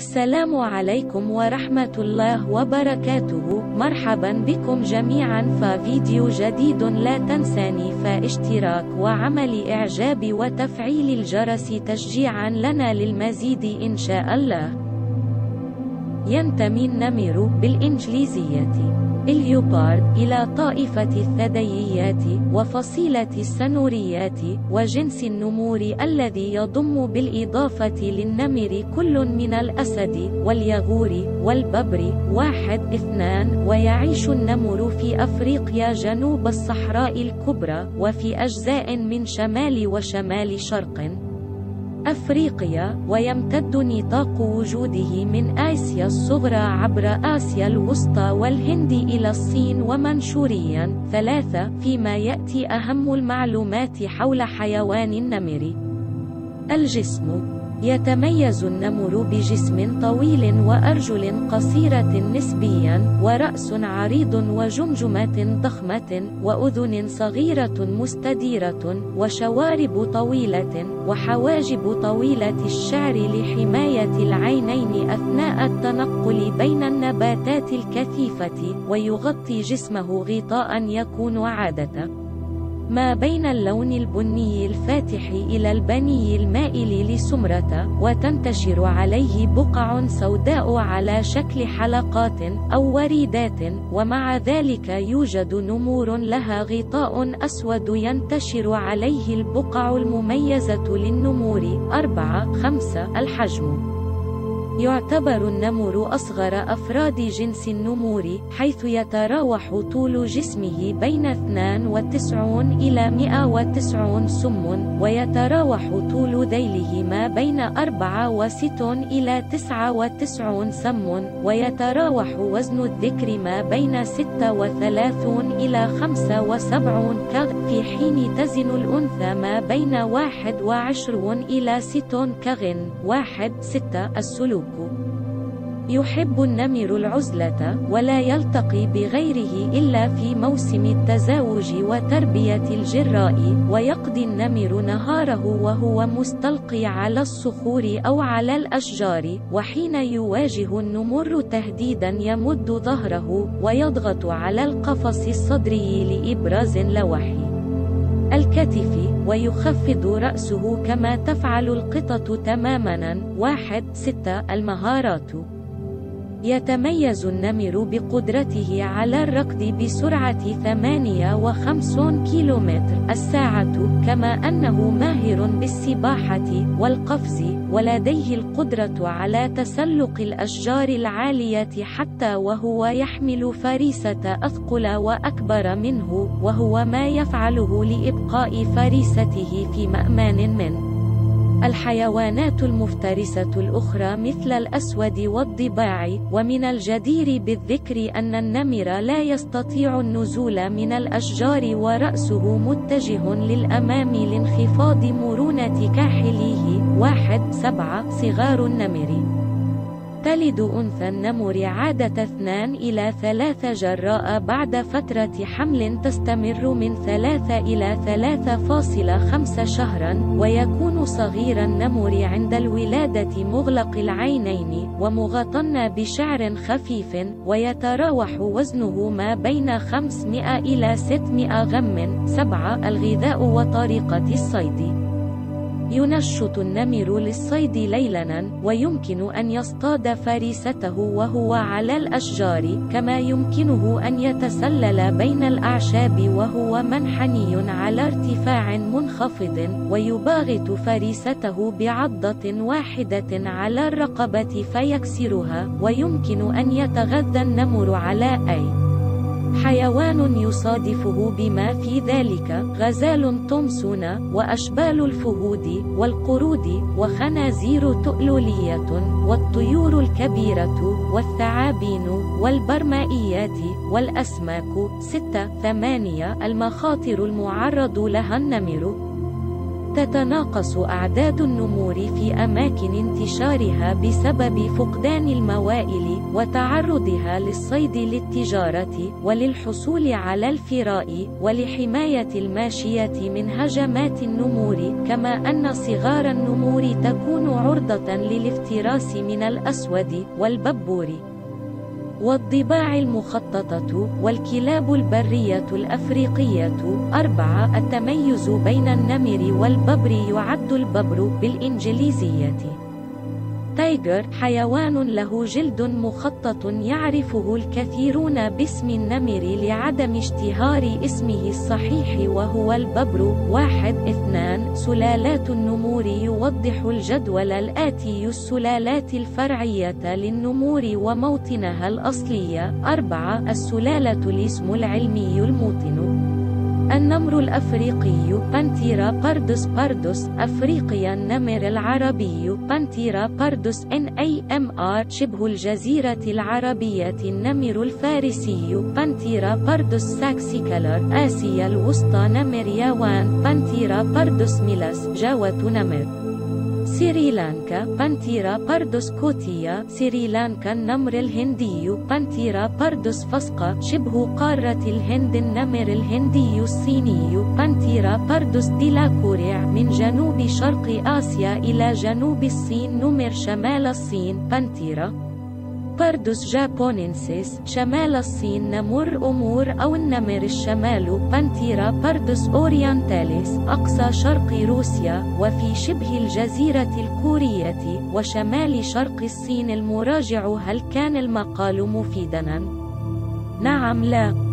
السلام عليكم ورحمة الله وبركاته. مرحبا بكم جميعا. ففيديو جديد لا تنساني. فاشتراك وعمل إعجاب وتفعيل الجرس تشجيعا لنا للمزيد إن شاء الله. ينتمي النمر بالإنجليزية. اليوبارد إلى طائفة الثدييات وفصيلة السنوريات وجنس النمور الذي يضم بالإضافة للنمر كل من الأسد واليغور والببر واحد اثنان ويعيش النمر في أفريقيا جنوب الصحراء الكبرى وفي أجزاء من شمال وشمال شرق أفريقيا ويمتد نطاق وجوده من آسيا الصغرى عبر آسيا الوسطى والهند إلى الصين ومنشوريا. ثلاثة فيما يأتي أهم المعلومات حول حيوان النمر. الجسم. يتميز النمر بجسم طويل وأرجل قصيرة نسبيا ورأس عريض وجمجمة ضخمة وأذن صغيرة مستديرة وشوارب طويلة وحواجب طويلة الشعر لحماية العينين أثناء التنقل بين النباتات الكثيفة ويغطي جسمه غطاء يكون عادة. ما بين اللون البني الفاتح إلى البني المائل لسمرة وتنتشر عليه بقع سوداء على شكل حلقات أو وريدات ومع ذلك يوجد نمور لها غطاء أسود ينتشر عليه البقع المميزة للنمور. أربعة خمسة الحجم. يعتبر النمر أصغر أفراد جنس النمور حيث يتراوح طول جسمه بين 92 إلى 190 سم ويتراوح طول ذيله ما بين 64 إلى 99 سم ويتراوح وزن الذكر ما بين 36 إلى 75 كغ في حين تزن الأنثى ما بين 21 إلى 6 كغ واحد ستة السلوك. يحب. النمر العزلة ولا يلتقي بغيره إلا في موسم التزاوج وتربية الجراء ويقضي النمر نهاره وهو مستلقي على الصخور أو على الأشجار وحين يواجه النمر تهديدا يمد ظهره ويضغط على القفص الصدري لإبراز اللوح. الكتف ويخفض رأسه كما تفعل القطط تماما. واحد ستة المهارات. يتميز النمر بقدرته على الركض بسرعة 58 كيلومتر. الساعة كما أنه ماهر بالسباحة والقفز ولديه القدرة على تسلق الأشجار العالية حتى وهو يحمل فريسة أثقل وأكبر منه وهو ما يفعله لإبقاء فريسته في مأمان منه الحيوانات المفترسة الأخرى مثل الأسود والضباع ومن الجدير بالذكر أن النمر لا يستطيع النزول من الأشجار ورأسه متجه للأمام لانخفاض مرونة كاحليه. واحد سبعة صغار النمر. تلد أنثى النمر عادة اثنان إلى ثلاث جراء بعد فترة حمل تستمر من ثلاثة إلى ثلاثة فاصلة خمس شهرا ويكون صغير النمر عند الولادة مغلق العينين ومغطى بشعر خفيف ويتراوح وزنه ما بين 500 إلى 600 غم. سبعة الغذاء وطريقة الصيد. ينشط النمر للصيد ليلا ويمكن أن يصطاد فريسته وهو على الأشجار كما يمكنه أن يتسلل بين الأعشاب وهو منحني على ارتفاع منخفض ويباغت فريسته بعضة واحدة على الرقبة فيكسرها ويمكن أن يتغذى النمر على أي حيوان يصادفه بما في ذلك غزال تومسون وأشبال الفهود والقرود وخنازير تؤلولية والطيور الكبيرة والثعابين والبرمائيات والأسماك. ستة ثمانية المخاطر المعرض لها النمر. تتناقص أعداد النمور في أماكن انتشارها بسبب فقدان الموائل وتعرضها للصيد للتجارة وللحصول على الفراء ولحماية الماشية من هجمات النمور كما أن صغار النمور تكون عرضة للافتراس من الأسود والببور. والضباع المخططة والكلاب البرية الأفريقية. أربعة التميز بين النمر والببر. يعد الببر بالإنجليزية. tiger حيوان له جلد مخطط يعرفه الكثيرون باسم النمر لعدم اشتهار اسمه الصحيح وهو الببر واحد اثنان. سلالات النمور يوضح الجدول الآتي السلالات الفرعية للنمور وموطنها الأصلية. أربعة السلالة الاسم العلمي الموطن. النمر الأفريقي Panthera pardus pardus أفريقيا النمر العربي Panthera pardus NIMR شبه الجزيرة العربية النمر الفارسي Panthera pardus saxicolor آسيا الوسطى نمر ياوان Panthera pardus melas جاوة نمر سريلانكا Panthera pardus kotiya سريلانكا النمر الهندي Panthera pardus fusca شبه قارة الهند النمر الهندي الصيني Panthera pardus delacouri من جنوب شرق آسيا إلى جنوب الصين نمر شمال الصين Panthera باردوس جابونينسيس شمال الصين نمر أمور أو النمر الشمال بانتيرا باردوس أورينتاليس أقصى شرق روسيا وفي شبه الجزيرة الكورية وشمال شرق الصين المراجع هل كان المقال مفيدا؟ نعم لا